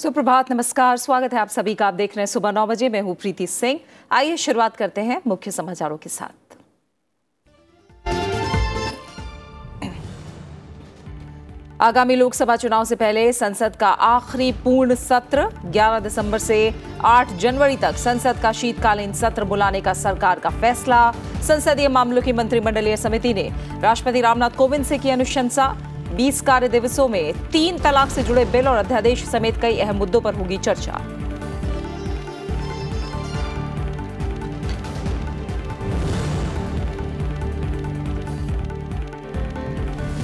सुप्रभात, नमस्कार। स्वागत है आप सभी का। आप देख रहे हैं सुबह नौ बजे। मैं हूँ प्रीति सिंह। आइए शुरुआत करते हैं मुख्य समाचारों के साथ। आगामी लोकसभा चुनाव से पहले संसद का आखिरी पूर्ण सत्र 11 दिसंबर से 8 जनवरी तक। संसद का शीतकालीन सत्र बुलाने का सरकार का फैसला। संसदीय मामलों की मंत्रिमंडलीय समिति ने राष्ट्रपति रामनाथ कोविंद से की अनुशंसा। 20 कार्य दिवसों में तीन तलाक से जुड़े बिल और अध्यादेश समेत कई अहम मुद्दों पर होगी चर्चा।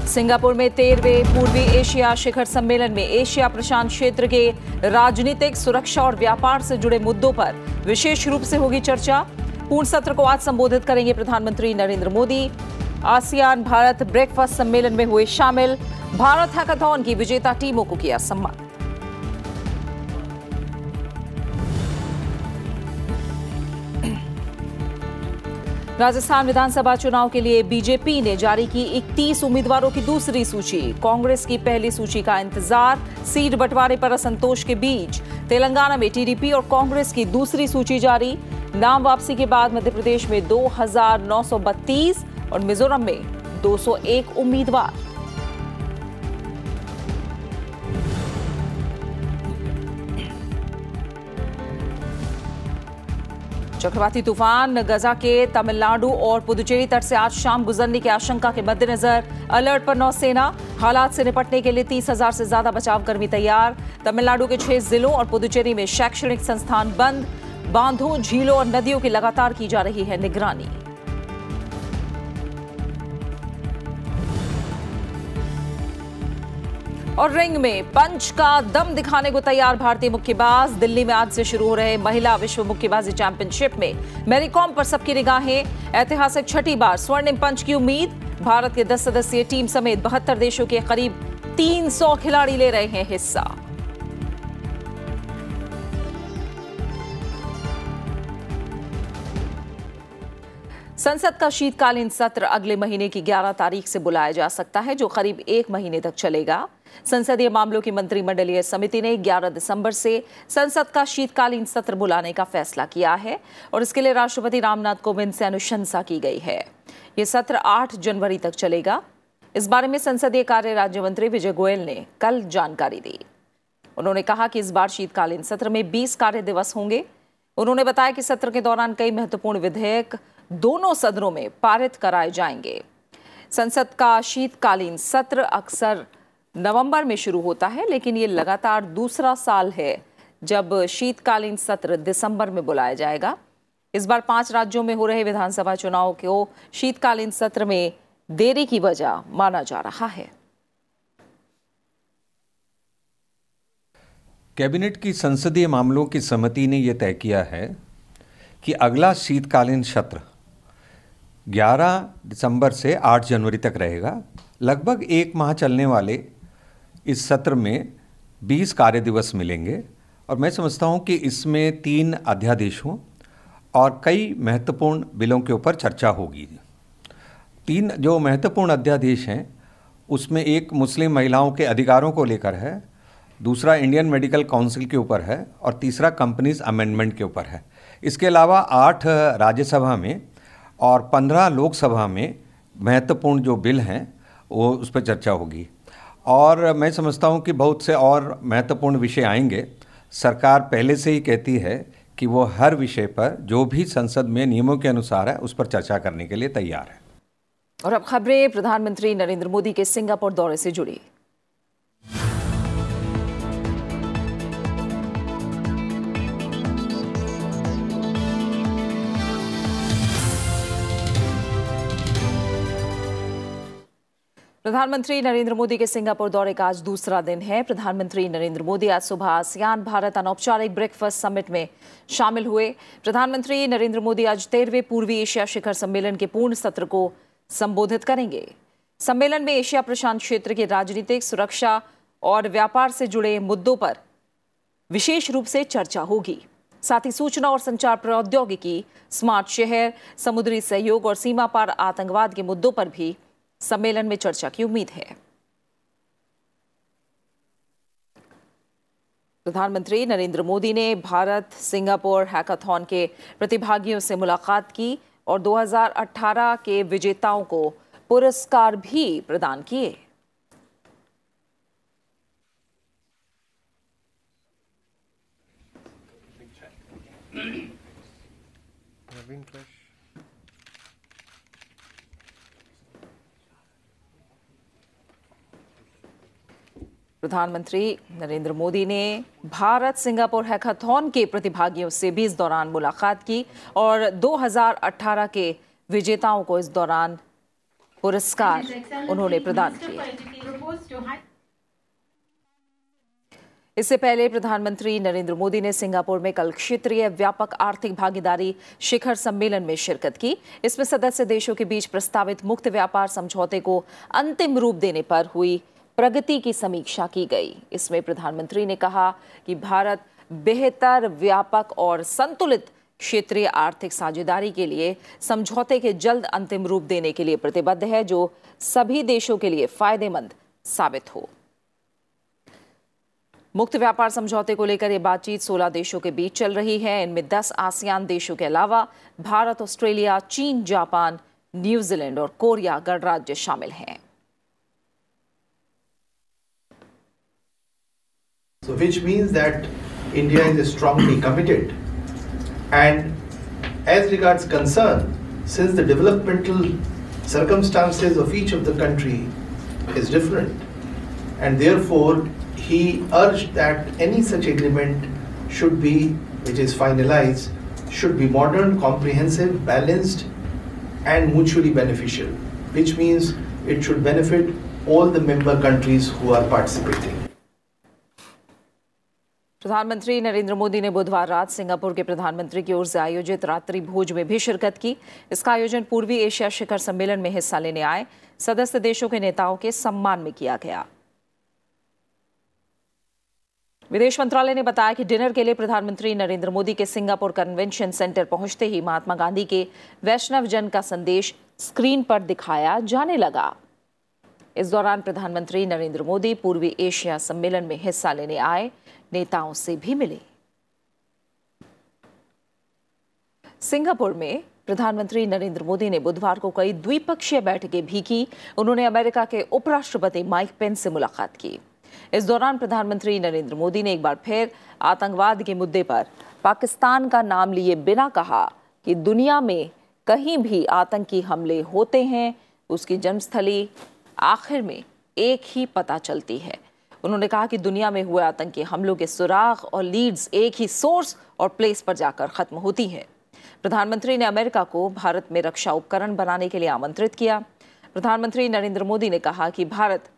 सिंगापुर में तेरहवें पूर्वी एशिया शिखर सम्मेलन में एशिया प्रशांत क्षेत्र के राजनीतिक सुरक्षा और व्यापार से जुड़े मुद्दों पर विशेष रूप से होगी चर्चा। पूर्ण सत्र को आज संबोधित करेंगे प्रधानमंत्री नरेंद्र मोदी। आसियान भारत ब्रेकफास्ट सम्मेलन में हुए शामिल। भारत हैकाथॉन की विजेता टीमों को किया सम्मान। राजस्थान विधानसभा चुनाव के लिए बीजेपी ने जारी की 31 उम्मीदवारों की दूसरी सूची। कांग्रेस की पहली सूची का इंतज़ार सीट बंटवारे पर असंतोष के बीच। तेलंगाना में टीडीपी और कांग्रेस की दूसरी सूची जारी। नाम वापसी के बाद मध्य प्रदेश में 2,932 और मिजोरम में 201 उम्मीदवार। चक्रवाती तूफ़ान, गजा के तमिलनाडु और पुदुचेरी तट से आज शाम गुजरने की आशंका के मद्देनजर अलर्ट पर नौसेना। हालात से निपटने के लिए तीस हज़ार से ज़्यादा बचाव कर्मी तैयार। तमिलनाडु के छह जिलों और पुदुचेरी में शैक्षणिक संस्थान बंद। बांधों, झीलों और नदियों की लगातार की जा रही है निगरानी। और रिंग में पंच का दम दिखाने को तैयार भारतीय मुक्केबाज। दिल्ली में आज से शुरू हो रहे महिला विश्व मुक्केबाजी चैंपियनशिप में। मैरीकॉम पर सबकी निगाहें। ऐतिहासिक छठी बार स्वर्णिम पंच की उम्मीद। भारत के 10 सदस्यीय टीम समेत बहत्तर देशों के करीब 300 खिलाड़ी ले रहे हैं हिस्सा। संसद का शीतकालीन सत्र अगले महीने की 11 तारीख से बुलाया जा सकता है, जो करीब एक महीने तक चलेगा। संसदीय मामलों की मंत्रिमंडलीय समिति ने 11 दिसंबर से संसद का शीतकालीन सत्र बुलाने का फैसला किया है और इसके लिए राष्ट्रपति रामनाथ कोविंद से अनुशंसा की गई है। ये सत्र 8 जनवरी तक चलेगा। इस बारे में संसदीय कार्य राज्य मंत्री विजय गोयल ने कल जानकारी दी। उन्होंने कहा कि इस बार शीतकालीन सत्र में 20 कार्य दिवस होंगे। उन्होंने बताया कि सत्र के दौरान कई महत्वपूर्ण विधेयक दोनों सदनों में पारित कराए जाएँगे। संसद का शीतकालीन सत्र अक्सर नवंबर में शुरू होता है, लेकिन ये लगातार दूसरा साल है जब शीतकालीन सत्र दिसंबर में बुलाया जाएगा। इस बार पाँच राज्यों में हो रहे विधानसभा चुनाव को शीतकालीन सत्र में देरी की वजह माना जा रहा है। कैबिनेट की संसदीय मामलों की समिति ने यह तय किया है कि अगला शीतकालीन सत्र 11 दिसंबर से 8 जनवरी तक रहेगा। लगभग एक माह चलने वाले इस सत्र में 20 कार्य दिवस मिलेंगे और मैं समझता हूँ कि इसमें तीन अध्यादेशों और कई महत्वपूर्ण बिलों के ऊपर चर्चा होगी। तीन जो महत्वपूर्ण अध्यादेश हैं, उसमें एक मुस्लिम महिलाओं के अधिकारों को लेकर है, दूसरा इंडियन मेडिकल काउंसिल के ऊपर है और तीसरा कंपनीज़ अमेंडमेंट के ऊपर है। इसके अलावा आठ राज्यसभा में और पंद्रह लोकसभा में महत्वपूर्ण जो बिल हैं, वो उस पर चर्चा होगी। और मैं समझता हूँ कि बहुत से और महत्वपूर्ण विषय आएँगे। सरकार पहले से ही कहती है कि वो हर विषय पर जो भी संसद में नियमों के अनुसार है, उस पर चर्चा करने के लिए तैयार है। और अब खबरें, प्रधानमंत्री नरेंद्र मोदी के सिंगापुर दौरे से जुड़ी। प्रधानमंत्री नरेंद्र मोदी के सिंगापुर दौरे का आज दूसरा दिन है। प्रधानमंत्री नरेंद्र मोदी आज सुबह आसियान, भारत अनौपचारिक ब्रेकफास्ट समिट में शामिल हुए। प्रधानमंत्री नरेंद्र मोदी आज तेरहवें पूर्वी एशिया शिखर सम्मेलन के पूर्ण सत्र को संबोधित करेंगे। सम्मेलन में एशिया प्रशांत क्षेत्र के राजनीतिक, सुरक्षा और व्यापार से जुड़े मुद्दों पर विशेष रूप से चर्चा होगी। साथ ही सूचना और संचार प्रौद्योगिकी, स्मार्ट शहर, समुद्री सहयोग और सीमा पार आतंकवाद के मुद्दों पर भी सम्मेलन में चर्चा की उम्मीद है। प्रधानमंत्री नरेंद्र मोदी ने भारत सिंगापुर हैकाथॉन के प्रतिभागियों से मुलाकात की और 2018 के विजेताओं को पुरस्कार भी प्रदान किए। प्रधानमंत्री नरेंद्र मोदी ने भारत सिंगापुर हैकाथॉन के प्रतिभागियों से भी इस दौरान मुलाकात की और 2018 के विजेताओं को इस दौरान पुरस्कार उन्होंने प्रदान किए। इससे पहले प्रधानमंत्री नरेंद्र मोदी ने सिंगापुर में कल क्षेत्रीय व्यापक आर्थिक भागीदारी शिखर सम्मेलन में शिरकत की। इसमें सदस्य देशों के बीच प्रस्तावित मुक्त व्यापार समझौते को अंतिम रूप देने पर हुई प्रगति की समीक्षा की गई। इसमें प्रधानमंत्री ने कहा कि भारत बेहतर, व्यापक और संतुलित क्षेत्रीय आर्थिक साझेदारी के लिए समझौते के जल्द अंतिम रूप देने के लिए प्रतिबद्ध है, जो सभी देशों के लिए फ़ायदेमंद साबित हो। मुक्त व्यापार समझौते को लेकर यह बातचीत 16 देशों के बीच चल रही है। इनमें 10 आसियान देशों के अलावा भारत, ऑस्ट्रेलिया, चीन, जापान, न्यूजीलैंड और कोरिया गणराज्य शामिल हैं। So which means that India is strongly committed. And as regards concern, since the developmental circumstances of each of the country is different, and therefore he urged that any such agreement should be, which is finalized, should be modern, comprehensive, balanced, and mutually beneficial, which means it should benefit all the member countries who are participating. प्रधानमंत्री नरेंद्र मोदी ने बुधवार रात Singapore के प्रधानमंत्री की ओर से आयोजित रात्रि भोज में भी शिरकत की। इसका आयोजन पूर्वी एशिया शिखर सम्मेलन में हिस्सा लेने आए सदस्य देशों के नेताओं के सम्मान में किया गया। विदेश मंत्रालय ने बताया कि डिनर के लिए प्रधानमंत्री नरेंद्र मोदी के सिंगापुर कन्वेंशन सेंटर पहुँचते ही महात्मा गांधी के वैष्णव जन का संदेश स्क्रीन पर दिखाया जाने लगा। इस दौरान प्रधानमंत्री नरेंद्र मोदी पूर्वी एशिया सम्मेलन में हिस्सा लेने आए। नेताओं से भी मिले। सिंगापुर में प्रधानमंत्री नरेंद्र मोदी ने बुधवार को कई द्विपक्षीय बैठकें भी की। उन्होंने अमेरिका के उपराष्ट्रपति माइक पेंस से मुलाकात की। इस दौरान प्रधानमंत्री नरेंद्र मोदी ने एक बार फिर आतंकवाद के मुद्दे पर पाकिस्तान का नाम लिए बिना कहा कि दुनिया में कहीं भी आतंकी हमले होते हैं, उसकी जन्मस्थली आखिर में एक ही पता चलती है। उन्होंने कहा कि दुनिया में हुए आतंकी हमलों के सुराग और लीड्स एक ही सोर्स और प्लेस पर जाकर खत्म होती है। प्रधानमंत्री ने अमेरिका को भारत में रक्षा उपकरण बनाने के लिए आमंत्रित किया। प्रधानमंत्री नरेंद्र मोदी ने कहा कि भारत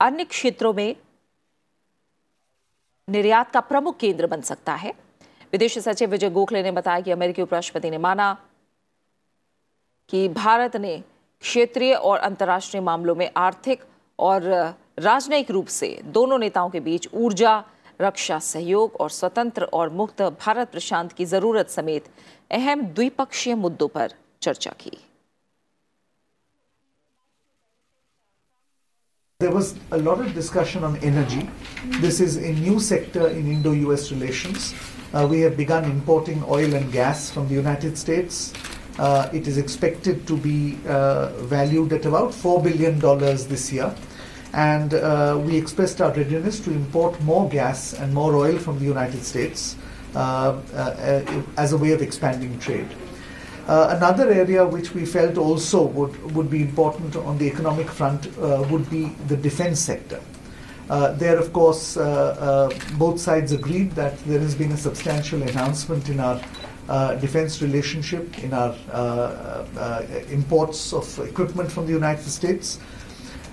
अन्य क्षेत्रों में निर्यात का प्रमुख केंद्र बन सकता है। विदेश सचिव विजय गोखले ने बताया कि अमेरिकी उपराष्ट्रपति ने माना कि भारत ने क्षेत्रीय और अंतर्राष्ट्रीय मामलों में आर्थिक और राजनयिक रूप से दोनों नेताओं के बीच ऊर्जा रक्षा सहयोग और स्वतंत्र और मुक्त भारत प्रशांत की ज़रूरत समेत अहम द्विपक्षीय मुद्दों पर चर्चा की There was a lot of discussion on energy. This is a new sector in Indo US relations. Uh, we have begun importing oil and gas from the United States. Uh, it is expected to be uh, valued at about $4 billion this year and uh, we expressed our readiness to import more gas and more oil from the United States uh, uh, as a way of expanding trade. Uh, another area which we felt also would, would be important on the economic front uh, would be the defense sector. Uh, there, of course, both sides agreed that there has been a substantial enhancement in our defense relationship, in our imports of equipment from the United States.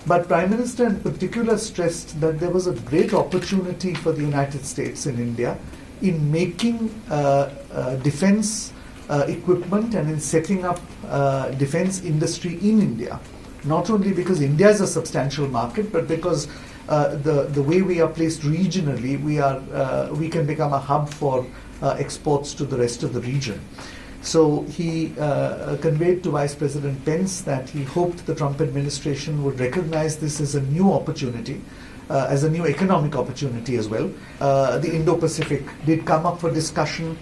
But Prime Minister in particular stressed that there was a great opportunity for the United States in India in making uh, uh, defense uh, equipment and in setting up uh, defense industry in India. Not only because India is a substantial market, but because uh, the, the way we are placed regionally, we, are, uh, we can become a hub for exports to the rest of the region. So he uh, conveyed to Vice President Pence that he hoped the Trump administration would recognize this as a new opportunity uh, as a new economic opportunity as well. Uh, the Indo-Pacific did come up for discussion.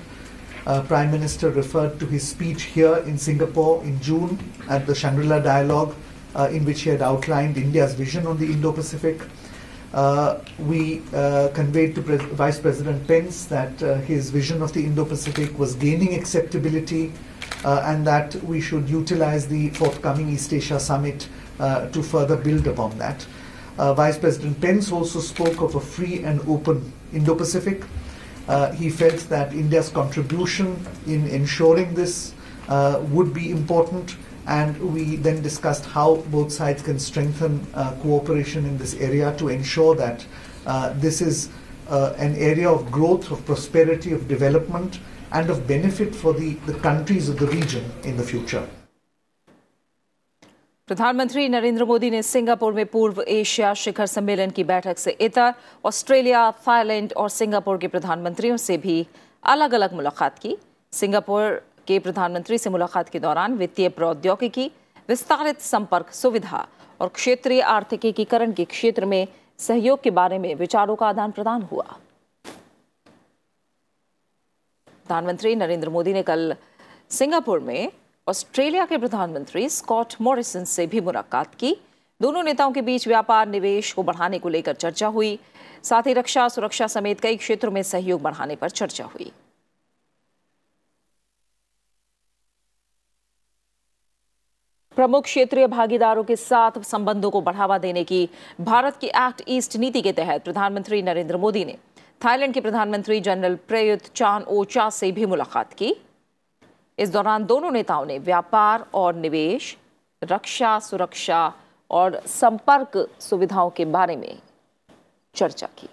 Uh, Prime Minister referred to his speech here in Singapore in June at the Shangri-La Dialogue, uh, in which he had outlined India's vision on the Indo-Pacific. Uh, we uh, conveyed to Pres- Vice President Pence that uh, his vision of the Indo-Pacific was gaining acceptability uh, and that we should utilize the forthcoming East Asia Summit uh, to further build upon that. Uh, Vice President Pence also spoke of a free and open Indo-Pacific. Uh, he felt that India's contribution in ensuring this would be important, and we then discussed how both sides can strengthen uh, cooperation in this area to ensure that uh, this is uh, an area of growth, of prosperity, of development, and of benefit for the, the countries of the region in the future. प्रधानमंत्री नरेंद्र मोदी ने Singapore में पूर्व Asia शिखर सम्मेलन की बैठक से इतर Australia Thailand और सिंगापुर के प्रधानमंत्रियों से भी अलग अलग मुलाकात की सिंगापुर के प्रधानमंत्री से मुलाकात के दौरान वित्तीय प्रौद्योगिकी, विस्तारित संपर्क सुविधा और क्षेत्रीय आर्थिकीकरण के क्षेत्र में सहयोग के बारे में विचारों का आदान प्रदान हुआ। प्रधानमंत्री नरेंद्र मोदी ने कल सिंगापुर में ऑस्ट्रेलिया के प्रधानमंत्री स्कॉट मॉरिसन से भी मुलाकात की। दोनों नेताओं के बीच व्यापार, निवेश को बढ़ाने को लेकर चर्चा हुई। साथ ही रक्षा, सुरक्षा समेत कई क्षेत्रों में सहयोग बढ़ाने पर चर्चा हुई। प्रमुख क्षेत्रीय भागीदारों के साथ संबंधों को बढ़ावा देने की भारत की एक्ट ईस्ट नीति के तहत प्रधानमंत्री नरेंद्र मोदी ने थाईलैंड के प्रधानमंत्री जनरल प्रयुत चान ओचा से भी मुलाकात की। इस दौरान दोनों नेताओं ने व्यापार और निवेश, रक्षा, सुरक्षा और संपर्क सुविधाओं के बारे में चर्चा की।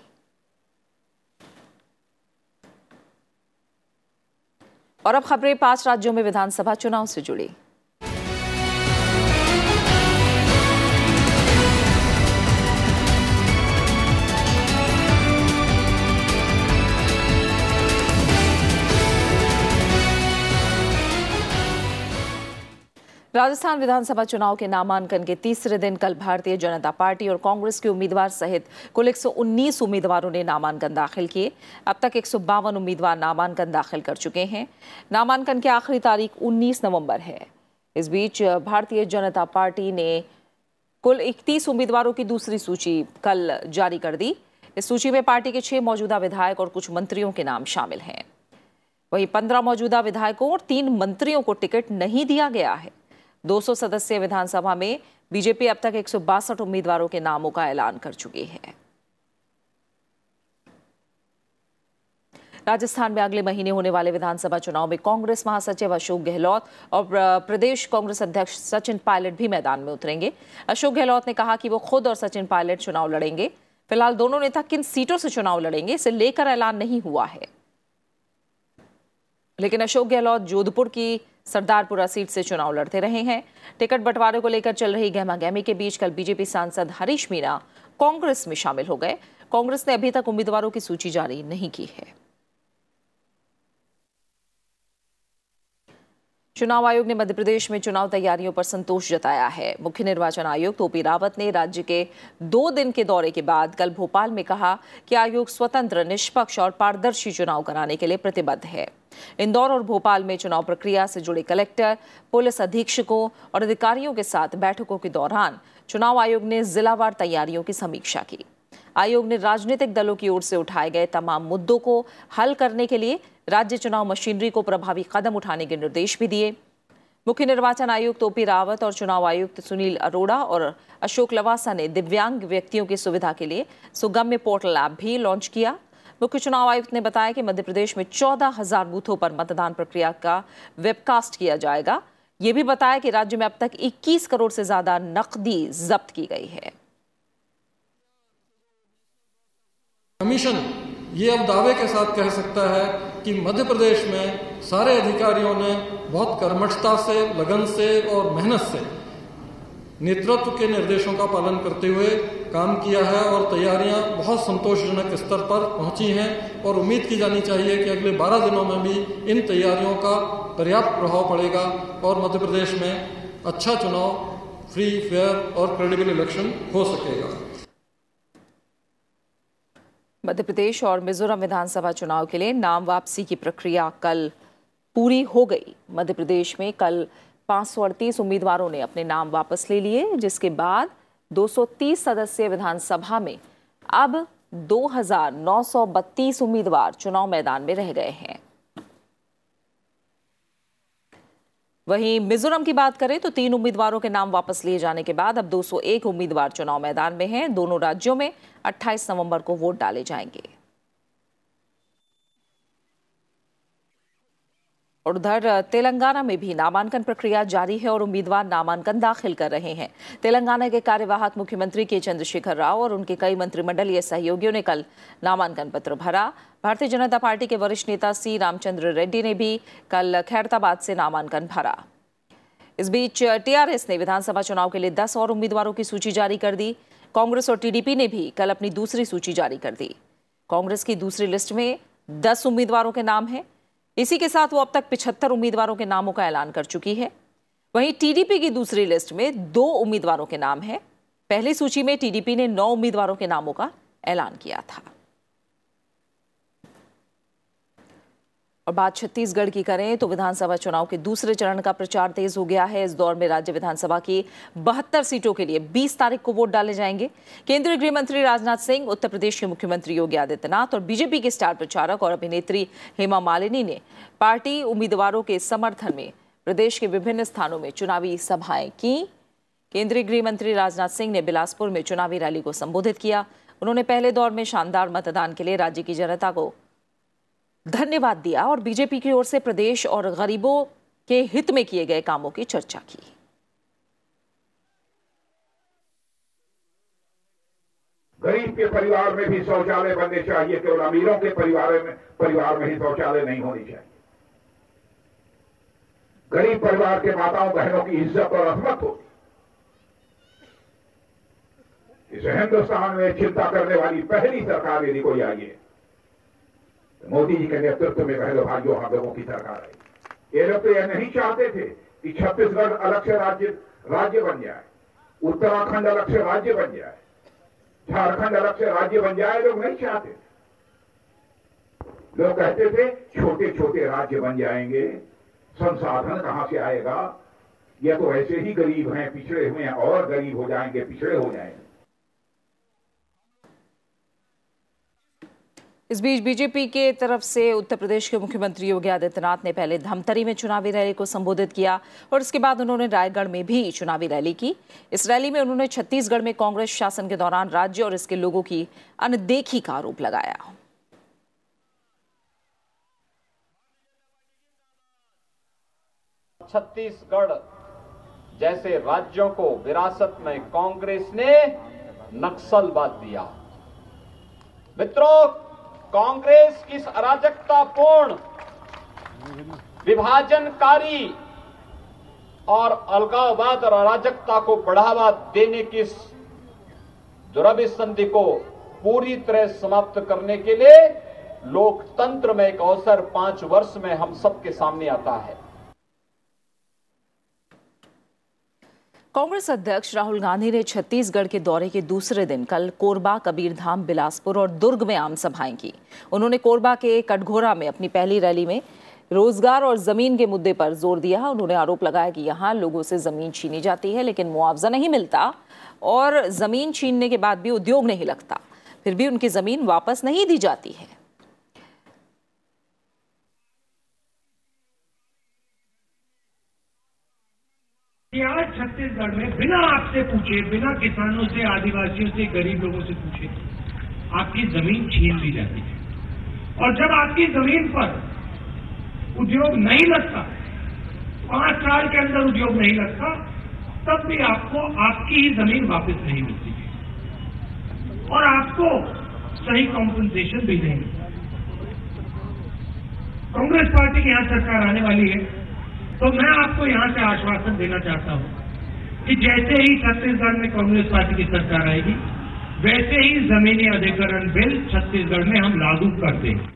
और अब खबरें पाँच राज्यों में विधानसभा चुनाव से जुड़ी। राजस्थान विधानसभा चुनाव के नामांकन के तीसरे दिन कल भारतीय जनता पार्टी और कांग्रेस के उम्मीदवार सहित कुल 119 उम्मीदवारों ने नामांकन दाखिल किए। अब तक एक सौ बावन उम्मीदवार नामांकन दाखिल कर चुके हैं। नामांकन की आखिरी तारीख 19 नवंबर है। इस बीच भारतीय जनता पार्टी ने कुल 31 उम्मीदवारों की दूसरी सूची कल जारी कर दी। इस सूची में पार्टी के छह मौजूदा विधायक और कुछ मंत्रियों के नाम शामिल हैं। वहीं पंद्रह मौजूदा विधायकों और तीन मंत्रियों को टिकट नहीं दिया गया है। 200 सदस्यीय विधानसभा में बीजेपी अब तक एक सौ बासठ उम्मीदवारों के नामों का ऐलान कर चुकी है। राजस्थान में अगले महीने होने वाले विधानसभा चुनाव में कांग्रेस महासचिव अशोक गहलोत और प्रदेश कांग्रेस अध्यक्ष सचिन पायलट भी मैदान में उतरेंगे। अशोक गहलोत ने कहा कि वो खुद और सचिन पायलट चुनाव लड़ेंगे। फ़िलहाल दोनों नेता किन सीटों से चुनाव लड़ेंगे, इसे लेकर ऐलान नहीं हुआ है। लेकिन अशोक गहलोत जोधपुर की सरदारपुरा सीट से चुनाव लड़ते रहे हैं। टिकट बंटवारे को लेकर चल रही गहमागहमी के बीच कल बीजेपी सांसद हरीश मीणा कांग्रेस में शामिल हो गए। कांग्रेस ने अभी तक उम्मीदवारों की सूची जारी नहीं की है। चुनाव आयोग ने मध्य प्रदेश में चुनाव तैयारियों पर संतोष जताया है। मुख्य निर्वाचन आयुक्त ओपी रावत ने राज्य के दो दिन के दौरे के बाद कल भोपाल में कहा कि आयोग स्वतंत्र, निष्पक्ष और पारदर्शी चुनाव कराने के लिए प्रतिबद्ध है। इंदौर और भोपाल में चुनाव प्रक्रिया से जुड़े कलेक्टर, पुलिस अधीक्षकों और अधिकारियों के साथ बैठकों के दौरान चुनाव आयोग ने जिलावार तैयारियों की समीक्षा की। आयोग ने राजनीतिक दलों की ओर से उठाए गए तमाम मुद्दों को हल करने के लिए राज्य चुनाव मशीनरी को प्रभावी कदम उठाने के निर्देश भी दिए। मुख्य निर्वाचन आयुक्त ओपी रावत और चुनाव आयुक्त सुनील अरोड़ा और अशोक लवासा ने दिव्यांग व्यक्तियों की सुविधा के लिए सुगम्य पोर्टल ऐप भी लॉन्च किया। मुख्य चुनाव आयुक्त ने बताया कि मध्य प्रदेश में चौदह हज़ार बूथों पर मतदान प्रक्रिया का वेबकास्ट किया जाएगा। ये भी बताया कि राज्य में अब तक 21 करोड़ से ज़्यादा नकदी जब्त की गई है। कमीशन ये अब दावे के साथ कह सकता है कि मध्य प्रदेश में सारे अधिकारियों ने बहुत कर्मठता से, लगन से और मेहनत से नेतृत्व के निर्देशों का पालन करते हुए काम किया है और तैयारियाँ बहुत संतोषजनक स्तर पर पहुँची हैं और उम्मीद की जानी चाहिए कि अगले 12 दिनों में भी इन तैयारियों का पर्याप्त प्रभाव पड़ेगा और मध्य प्रदेश में अच्छा चुनाव फ्री फेयर और क्रेडिबल इलेक्शन हो सकेगा। मध्य प्रदेश और मिजोरम विधानसभा चुनाव के लिए नाम वापसी की प्रक्रिया कल पूरी हो गई। मध्य प्रदेश में कल पाँच उम्मीदवारों ने अपने नाम वापस ले लिए जिसके बाद 230 सदस्यीय विधानसभा में अब 2,932 उम्मीदवार चुनाव मैदान में रह गए हैं। वहीं मिजोरम की बात करें तो तीन उम्मीदवारों के नाम वापस लिए जाने के बाद अब 201 उम्मीदवार चुनाव मैदान में हैं। दोनों राज्यों में 28 नवंबर को वोट डाले जाएँगे। और उधर, तेलंगाना में भी नामांकन प्रक्रिया जारी है और उम्मीदवार नामांकन दाखिल कर रहे हैं। तेलंगाना के कार्यवाहक मुख्यमंत्री के चंद्रशेखर राव और उनके कई मंत्रिमंडलीय सहयोगियों ने कल नामांकन पत्र भरा। भारतीय जनता पार्टी के वरिष्ठ नेता सी रामचंद्र रेड्डी ने भी कल खैरताबाद से नामांकन भरा। इस बीच, टीआरएस ने विधानसभा चुनाव के लिए दस और उम्मीदवारों की सूची जारी कर दी। कांग्रेस और टीडीपी ने भी कल अपनी दूसरी सूची जारी कर दी। कांग्रेस की दूसरी लिस्ट में दस उम्मीदवारों के नाम हैं। इसी के साथ वो अब तक पिछहत्तर उम्मीदवारों के नामों का ऐलान कर चुकी है। वहीं टीडीपी की दूसरी लिस्ट में दो उम्मीदवारों के नाम हैं। पहली सूची में टीडीपी ने नौ उम्मीदवारों के नामों का ऐलान किया था। और बात छत्तीसगढ़ की करें तो विधानसभा चुनाव के दूसरे चरण का प्रचार तेज हो गया है। इस दौर में राज्य विधानसभा की बहत्तर सीटों के लिए 20 तारीख को वोट डाले जाएँगे। केंद्रीय गृह मंत्री राजनाथ सिंह, उत्तर प्रदेश के मुख्यमंत्री योगी आदित्यनाथ और बीजेपी के स्टार प्रचारक और अभिनेत्री हेमा मालिनी ने पार्टी उम्मीदवारों के समर्थन में प्रदेश के विभिन्न स्थानों में चुनावी सभाएँ की। केंद्रीय गृह मंत्री राजनाथ सिंह ने बिलासपुर में चुनावी रैली को संबोधित किया। उन्होंने पहले दौर में शानदार मतदान के लिए राज्य की जनता को धन्यवाद दिया और बीजेपी की ओर से प्रदेश और गरीबों के हित में किए गए कामों की चर्चा की। गरीब के परिवार में भी शौचालय बनने चाहिए, केवल अमीरों के परिवार में परिवार में ही शौचालय नहीं होनी चाहिए। गरीब परिवार के माताओं, बहनों की इज़्ज़त और अजमत होती इसे हिंदुस्तान में चिंता करने वाली पहली सरकार यदि कोई आई है मोदी जी के नेतृत्व में पहले भाइयों हम लोगों की सरकार आई। ये लोग तो यह नहीं चाहते थे कि छत्तीसगढ़ अलग से राज्य राज्य बन जाए। उत्तराखंड अलग से राज्य बन जाए। झारखंड अलग से राज्य बन जाए, लोग नहीं चाहते। थे लोग कहते थे छोटे छोटे राज्य बन जाएँगे। संसाधन कहाँ से आएगा? ये तो ऐसे ही गरीब हैं, पिछड़े हुए हैं, और गरीब हो जाएँगे, पिछड़े हो जाएँगे। इस बीच बीजेपी के तरफ़ से उत्तर प्रदेश के मुख्यमंत्री योगी आदित्यनाथ ने पहले धमतरी में चुनावी रैली को संबोधित किया और इसके बाद उन्होंने रायगढ़ में भी चुनावी रैली की। इस रैली में उन्होंने छत्तीसगढ़ में कांग्रेस शासन के दौरान राज्य और इसके लोगों की अनदेखी का आरोप लगाया। छत्तीसगढ़ जैसे राज्यों को विरासत में कांग्रेस ने नक्सलवाद दिया। मित्रों कांग्रेस किस अराजकतापूर्ण विभाजनकारी और अलगाववाद और अराजकता को बढ़ावा देने की दुरभिसंधि को पूरी तरह समाप्त करने के लिए लोकतंत्र में एक अवसर पाँच वर्ष में हम सबके सामने आता है। कांग्रेस अध्यक्ष राहुल गांधी ने छत्तीसगढ़ के दौरे के दूसरे दिन कल कोरबा, कबीरधाम, बिलासपुर और दुर्ग में आम सभाएँ की। उन्होंने कोरबा के कटघोरा में अपनी पहली रैली में रोज़गार और ज़मीन के मुद्दे पर ज़ोर दिया। उन्होंने आरोप लगाया कि यहाँ लोगों से ज़मीन छीनी जाती है, लेकिन मुआवजा नहीं मिलता और ज़मीन छीनने के बाद भी उद्योग नहीं लगता। फिर भी उनकी ज़मीन वापस नहीं दी जाती है। आज छत्तीसगढ़ में बिना आपसे पूछे, बिना किसानों से, आदिवासियों से, गरीब लोगों से पूछे, आपकी ज़मीन छीन ली जाती है। और जब आपकी ज़मीन पर उद्योग नहीं लगता, पाँच साल के अंदर उद्योग नहीं लगता, तब भी आपको आपकी ही ज़मीन वापस नहीं मिलती है। और आपको सही कॉम्पनसेशन भी नहीं मिलता। कांग्रेस पार्टी की यहाँ सरकार आने वाली है। तो मैं आपको यहाँ से आश्वासन देना चाहता हूँ कि जैसे ही छत्तीसगढ़ में कांग्रेस पार्टी की सरकार आएगी, वैसे ही जमीनी अधिकरण बिल छत्तीसगढ़ में हम लागू कर देंगे।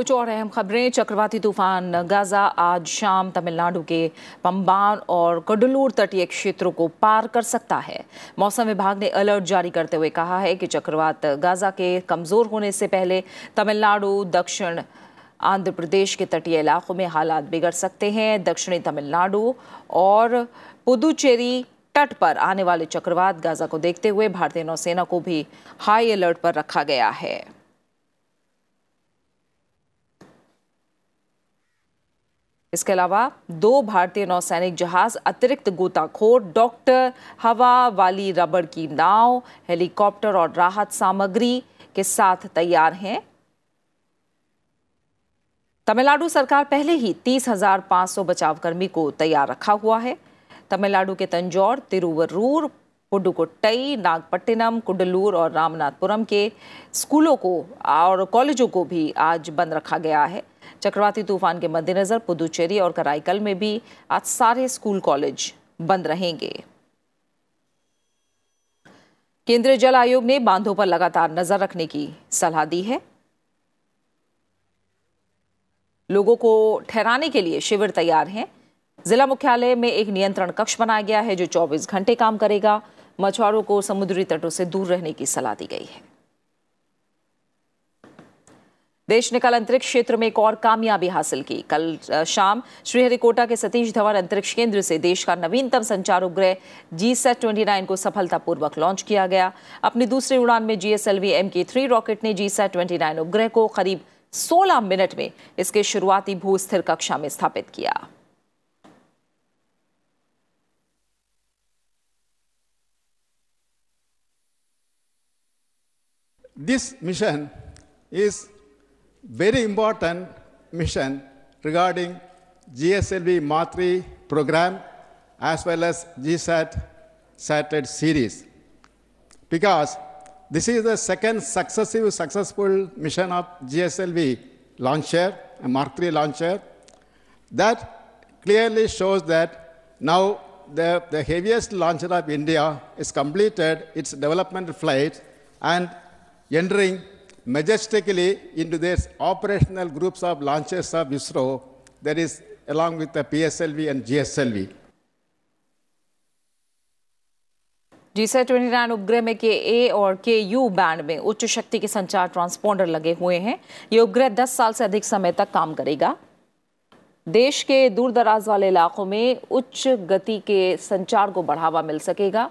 कुछ और अहम खबरें। चक्रवाती तूफ़ान गाजा आज शाम तमिलनाडु के पंबान और कडलूर तटीय क्षेत्रों को पार कर सकता है। मौसम विभाग ने अलर्ट जारी करते हुए कहा है कि चक्रवात गाजा के कमज़ोर होने से पहले तमिलनाडु, दक्षिण आंध्र प्रदेश के तटीय इलाकों में हालात बिगड़ सकते हैं। दक्षिणी तमिलनाडु और पुदुचेरी तट पर आने वाले चक्रवात गाजा को देखते हुए भारतीय नौसेना को भी हाई अलर्ट पर रखा गया है। इसके अलावा दो भारतीय नौसैनिक जहाज़ अतिरिक्त गोताखोर डॉक्टर हवा वाली रबड़ की नाव, हेलीकॉप्टर और राहत सामग्री के साथ तैयार हैं। तमिलनाडु सरकार पहले ही तीस हज़ार पाँच सौ बचाव कर्मी को तैयार रखा हुआ है। तमिलनाडु के तंजौर, तिरुवरूर, पुडुकोट्टई, नागपट्टिनम, कुडलूर और रामनाथपुरम के स्कूलों को और कॉलेजों को भी आज बंद रखा गया है। चक्रवाती तूफ़ान के मद्देनजर पुदुचेरी और कराईकल में भी आज सारे स्कूल कॉलेज बंद रहेंगे। केंद्रीय जल आयोग ने बांधों पर लगातार नज़र रखने की सलाह दी है। लोगों को ठहराने के लिए शिविर तैयार हैं। जिला मुख्यालय में एक नियंत्रण कक्ष बनाया गया है जो 24 घंटे काम करेगा। मछुआरों को समुद्री तटों से दूर रहने की सलाह दी गई है। देश ने कल अंतरिक्ष क्षेत्र में एक और कामयाबी हासिल की। कल शाम श्रीहरिकोटा के सतीश धवन अंतरिक्ष केंद्र से देश का नवीनतम संचार उपग्रह जी सेट ट्वेंटी नाइन को सफलतापूर्वक लॉन्च किया गया। अपनी दूसरी उड़ान में GSLV M K three rocket ने जी सेट ट्वेंटी नाइन उपग्रह को करीब 16 मिनट में इसके शुरुआती भू स्थिर कक्षा में स्थापित किया। This mission is very important mission regarding GSLV Matri program as well as GSAT satellite series. Because this is the second successive successful mission of GSLV launcher, Mark III launcher, that clearly shows that now the, the heaviest launcher of India is completed its development flight and entering majestically into these operational groups of launches of ISRO, that is along with the PSLV and GSLV. GSAT twenty nine उपग्रह में के ए और के you band में उच्च शक्ति के संचार ट्रांसपोंडर लगे हुए हैं। ये उपग्रह 10 साल से अधिक समय तक काम करेगा। देश के दूर दराज वाले इलाकों में उच्च गति के संचार को बढ़ावा मिल सकेगा।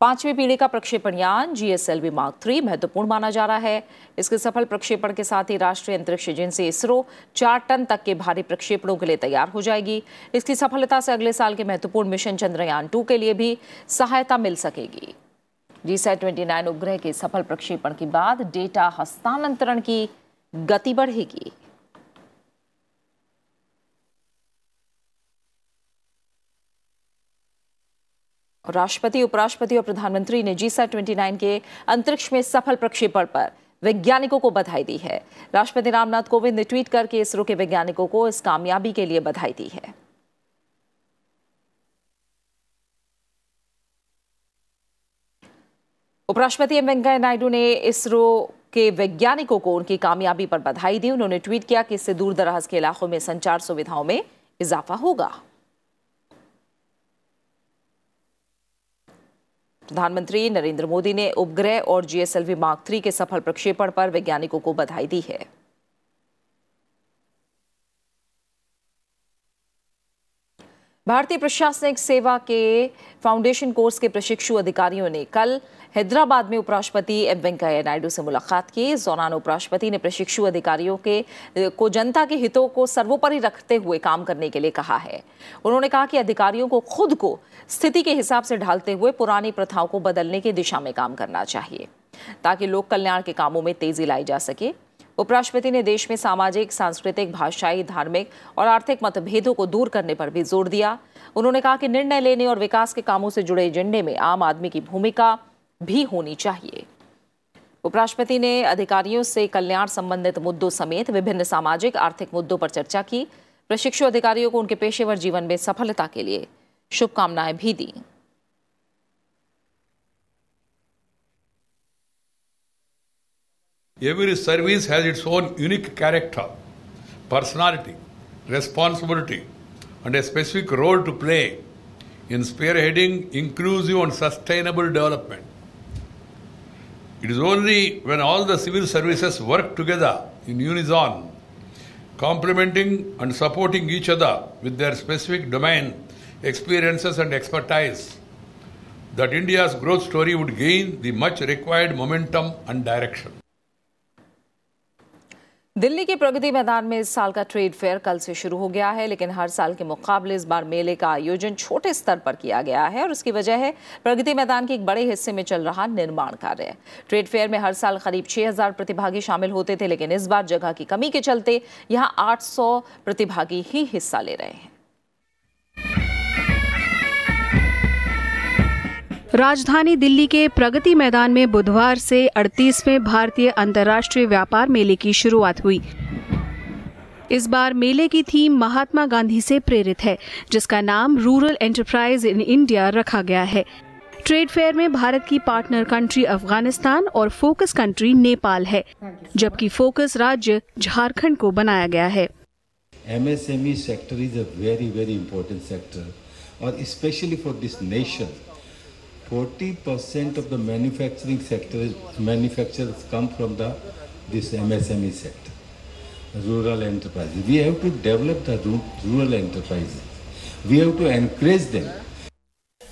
पांचवी पीढ़ी का प्रक्षेपण यान जीएसएलवी मार्क थ्री महत्वपूर्ण माना जा रहा है। इसके सफल प्रक्षेपण के साथ ही राष्ट्रीय अंतरिक्ष एजेंसी इसरो चार टन तक के भारी प्रक्षेपणों के लिए तैयार हो जाएगी। इसकी सफलता से अगले साल के महत्वपूर्ण मिशन चंद्रयान टू के लिए भी सहायता मिल सकेगी। जी सैट ट्वेंटी नाइन उपग्रह के सफल प्रक्षेपण के बाद डेटा हस्तांतरण की गति बढ़ेगी। राष्ट्रपति, उपराष्ट्रपति और प्रधानमंत्री ने जीसा सैट ट्वेंटी के अंतरिक्ष में सफल प्रक्षेपण पर वैज्ञानिकों को बधाई दी है। राष्ट्रपति रामनाथ कोविंद ने ट्वीट करके इसरो के वैज्ञानिकों को इस कामयाबी के लिए बधाई दी है। उपराष्ट्रपति एम वेंकैया नायडू ने इसरो के वैज्ञानिकों को उनकी कामयाबी पर बधाई दी। उन्होंने ट्वीट किया कि इससे दूर दराज के इलाकों में संचार सुविधाओं में इजाफा होगा। प्रधानमंत्री नरेंद्र मोदी ने उपग्रह और जीएसएलवी मार्क थ्री के सफल प्रक्षेपण पर वैज्ञानिकों को बधाई दी है। भारतीय प्रशासनिक सेवा के फाउंडेशन कोर्स के प्रशिक्षु अधिकारियों ने कल हैदराबाद में उपराष्ट्रपति एम वेंकैया नायडू से मुलाकात की। इस दौरान उपराष्ट्रपति ने प्रशिक्षु अधिकारियों के, को जनता के हितों को सर्वोपरि रखते हुए काम करने के लिए कहा है। उन्होंने कहा कि अधिकारियों को खुद को स्थिति के हिसाब से ढालते हुए पुरानी प्रथाओं को बदलने की दिशा में काम करना चाहिए, ताकि लोक कल्याण के कामों में तेज़ी लाई जा सके। उपराष्ट्रपति ने देश में सामाजिक, सांस्कृतिक, भाषाई, धार्मिक और आर्थिक मतभेदों को दूर करने पर भी ज़ोर दिया। उन्होंने कहा कि निर्णय लेने और विकास के कामों से जुड़े एजेंडे में आम आदमी की भूमिका भी होनी चाहिए। उपराष्ट्रपति ने अधिकारियों से कल्याण संबंधित मुद्दों समेत विभिन्न सामाजिक, आर्थिक मुद्दों पर चर्चा की। प्रशिक्षु अधिकारियों को उनके पेशेवर जीवन में सफलता के लिए शुभकामनाएँ भी दी। Every service has its own unique character personality responsibility and a specific role to play in spearheading inclusive and sustainable development It is only when all the civil services work together in unison, complementing and supporting each other with their specific domain experiences and expertise that India's growth story would gain the much required momentum and direction. Delhi के प्रगति मैदान में इस साल का trade fair कल से शुरू हो गया है, लेकिन हर साल के मुकाबले इस बार मेले का आयोजन छोटे स्तर पर किया गया है और उसकी वजह है प्रगति मैदान के एक बड़े हिस्से में चल रहा निर्माण कार्य। ट्रेड फेयर में हर साल करीब 6000 प्रतिभागी शामिल होते थे, लेकिन इस बार जगह की कमी के चलते यहाँ 800 प्रतिभागी ही हिस्सा ले रहे हैं। राजधानी दिल्ली के प्रगति मैदान में बुधवार से 38वें भारतीय अंतर्राष्ट्रीय व्यापार मेले की शुरुआत हुई। इस बार मेले की थीम महात्मा गांधी से प्रेरित है, जिसका नाम रूरल एंटरप्राइज इन इंडिया रखा गया है। ट्रेड फेयर में भारत की पार्टनर कंट्री अफ़गानिस्तान और फोकस कंट्री नेपाल है, जबकि फोकस राज्य झारखंड को बनाया गया है। MSME sector is a very very important sector or especially for this nation 40% of the manufacturing sector manufacturers come from the this MSME sector, rural enterprises. We have to develop the rural enterprises. We have to encourage them.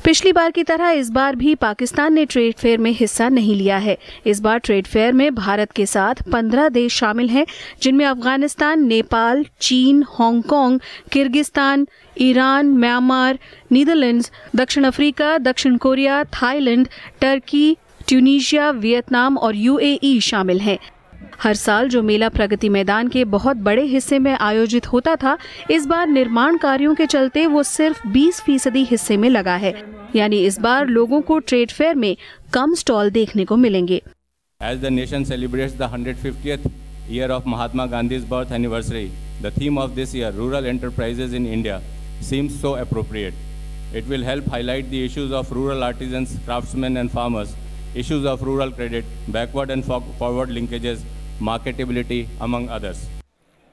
पिछली बार की तरह इस बार भी पाकिस्तान ने trade fair में हिस्सा नहीं लिया है। इस बार ट्रेड फेयर में भारत के साथ 15 देश शामिल हैं, जिनमें अफ़गानिस्तान, नेपाल, चीन, Hong Kong, Kyrgyzstan, Iran, Myanmar, Netherlands, दक्षिण अफ्रीका, दक्षिण Korea, Thailand, Turkey, Tunisia, Vietnam और यूएई शामिल हैं। हर साल जो मेला प्रगति मैदान के बहुत बड़े हिस्से में आयोजित होता था, इस बार निर्माण कार्यों के चलते वो सिर्फ़ 20 फ़ीसदी हिस्से में लगा है। यानी इस बार लोगों को ट्रेड फेयर में कम स्टॉल देखने को मिलेंगे। As the nation celebrate the hundred of Mahatma Gandhi birth anniversary the of this rural enterprises in India seems so appropriate it will help highlight the of rural artisan craftsman and farmers issues of rural credit backward and forward linkages marketability, among others.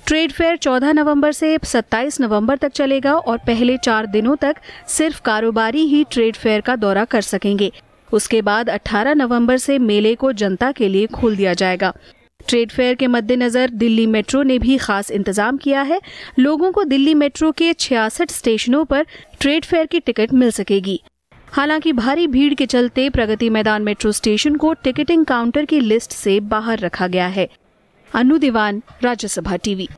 Trade fair 14 नवंबर से 27 नवंबर तक चलेगा और पहले चार दिनों तक सिर्फ़ कारोबारी ही ट्रेड फेयर का दौरा कर सकेंगे। उसके बाद 18 नवंबर से मेले को जनता के लिए खोल दिया जाएगा। ट्रेड फेयर के मद्देनजर दिल्ली मेट्रो ने भी खास इंतज़ाम किया है। लोगों को दिल्ली मेट्रो के छियासठ स्टेशनों पर ट्रेड फेयर की टिकट मिल सकेगी। हालाँकि भारी भीड़ के चलते प्रगति मैदान मेट्रो स्टेशन को टिकटिंग काउंटर की लिस्ट से बाहर रखा गया है। अनु दीवान, राज्यसभा टीवी।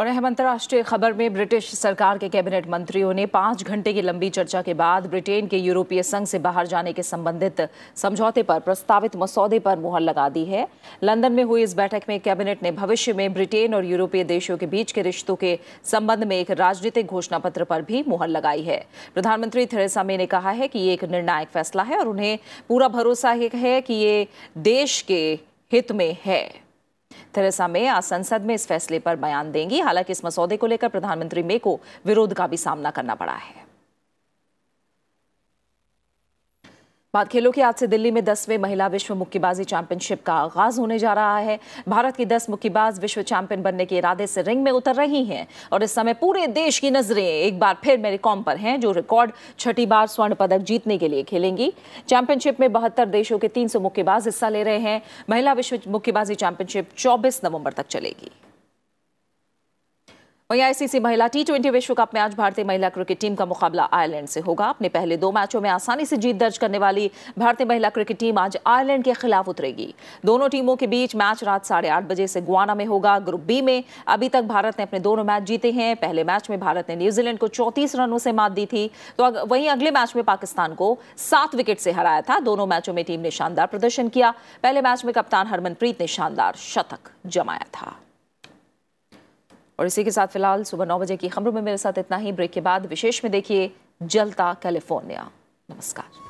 और अहम अंतर्राष्ट्रीय खबर में ब्रिटिश सरकार के कैबिनेट मंत्रियों ने पाँच घंटे की लंबी चर्चा के बाद ब्रिटेन के यूरोपीय संघ से बाहर जाने के संबंधित समझौते पर प्रस्तावित मसौदे पर मुहर लगा दी है। लंदन में हुई इस बैठक में कैबिनेट ने भविष्य में ब्रिटेन और यूरोपीय देशों के बीच के रिश्तों के संबंध में एक राजनीतिक घोषणा पत्र पर भी मुहर लगाई है। प्रधानमंत्री थेरेसा मे ने कहा है कि ये एक निर्णायक फैसला है और उन्हें पूरा भरोसा है कि ये देश के हित में है। थेरेसा मे आज संसद में इस फैसले पर बयान देंगी। हालाँकि इस मसौदे को लेकर प्रधानमंत्री मे को विरोध का भी सामना करना पड़ा है। बात खेलों की, आज से दिल्ली में दसवें महिला विश्व मुक्केबाजी चैंपियनशिप का आगाज़ होने जा रहा है। भारत की दस मुक्केबाज विश्व चैंपियन बनने के इरादे से रिंग में उतर रही हैं और इस समय पूरे देश की नज़रें एक बार फिर मेरे कॉम पर हैं, जो रिकॉर्ड छठी बार स्वर्ण पदक जीतने के लिए खेलेंगी। चैंपियनशिप में बहत्तर देशों के तीन सौ मुक्केबाज हिस्सा ले रहे हैं। महिला विश्व मुक्केबाजी चैंपियनशिप चौबीस नवंबर तक चलेगी। वहीं आईसीसी महिला टी ट्वेंटी विश्व कप में आज भारतीय महिला क्रिकेट टीम का मुकाबला आयरलैंड से होगा। अपने पहले दो मैचों में आसानी से जीत दर्ज करने वाली भारतीय महिला क्रिकेट टीम आज आयरलैंड के खिलाफ उतरेगी। दोनों टीमों के बीच मैच रात साढ़े आठ बजे से गुआना में होगा। ग्रुप बी में अभी तक भारत ने अपने दोनों मैच जीते हैं। पहले मैच में भारत ने न्यूजीलैंड को चौतीस रनों से मात दी थी। तो वहीं अगले मैच में पाकिस्तान को सात विकेट से हराया था। दोनों मैचों में टीम ने शानदार प्रदर्शन किया। पहले मैच में कप्तान हरमनप्रीत ने शानदार शतक जमाया था। और इसी के साथ फ़िलहाल सुबह नौ बजे की खबरों में मेरे साथ इतना ही। ब्रेक के बाद विशेष में देखिए जलता कैलिफ़ोर्निया। नमस्कार।